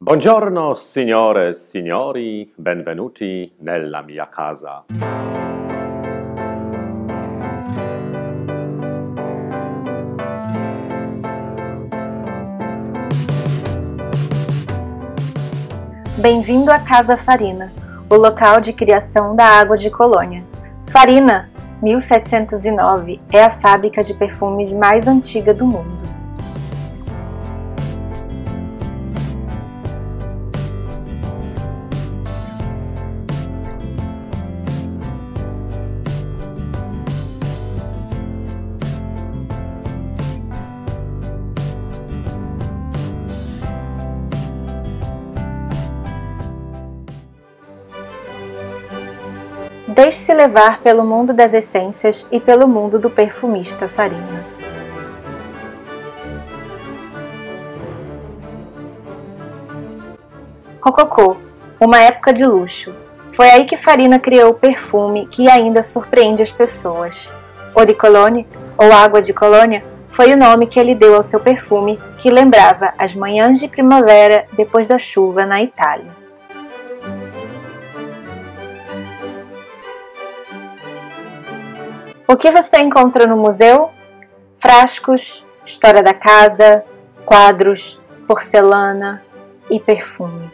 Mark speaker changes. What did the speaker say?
Speaker 1: Buongiorno signore e signori, benvenuti nella mia casa.
Speaker 2: Bem-vindo à Casa Farina, o local de criação da água de Colônia. Farina, 1709, é a fábrica de perfumes mais antiga do mundo. Deixe-se levar pelo mundo das essências e pelo mundo do perfumista Farina. Rococô, uma época de luxo. Foi aí que Farina criou o perfume que ainda surpreende as pessoas. Cologne, ou Água de Colônia, foi o nome que ele deu ao seu perfume que lembrava as manhãs de primavera depois da chuva na Itália. O que você encontra no museu? Frascos, história da casa, quadros, porcelana e perfume.